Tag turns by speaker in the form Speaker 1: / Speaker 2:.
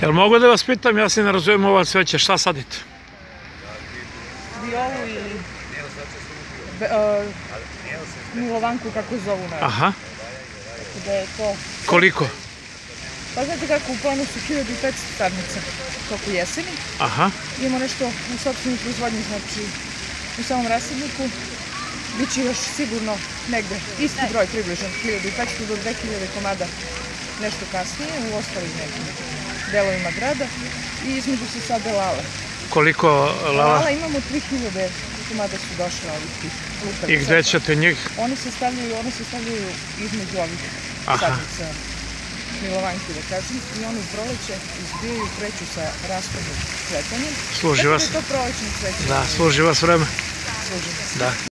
Speaker 1: Jel mogu da vas pitam, ja se ne razumijem ova cveće, šta sadite?
Speaker 2: Violu ili be- e, milovanku kako zovu na
Speaker 1: Aha,
Speaker 2: Tako da je to
Speaker 1: koliko?
Speaker 2: Pa znate kako u planu su 1500 sadnica toku jeseni.
Speaker 1: Aha,
Speaker 2: Imamo nešto u sobstvenoj proizvodnji, znači u samom rasadniku. Biće još sigurno negde isti broj približan, 1500 do 2000 komada nešto kasnije u ostalim nekim delovima grada i između se sada lale.
Speaker 1: koliko lala?
Speaker 2: Lala imamo 3000 komada su došle ovih tih luka.
Speaker 1: I gde ćete njih?
Speaker 2: Oni se stavljaju, oni se stavljaju između ovih sadnica milovanki, da kažem, i oni u proleće izbijaju, kreću sa raspadnim cvetanjem.
Speaker 1: Služi
Speaker 2: Tako da
Speaker 1: vas?
Speaker 2: je to prolećno cveće.
Speaker 1: Da, služi vas vreme.
Speaker 2: Služi.
Speaker 1: Da.